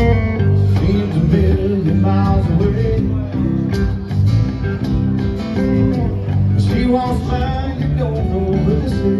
Seems a million miles away. She wants mine, you don't know what to say.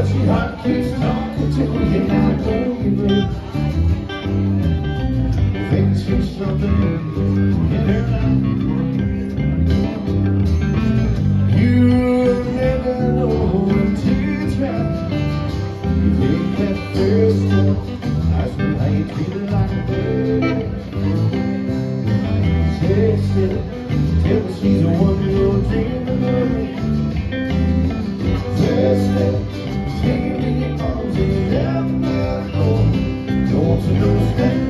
But she heart keeps talking to you now, don't give up. Thinks something in her life. You'll never know you try. You that me how you feel like a a step. Tell her she's the one you're dreaming of. Thank you.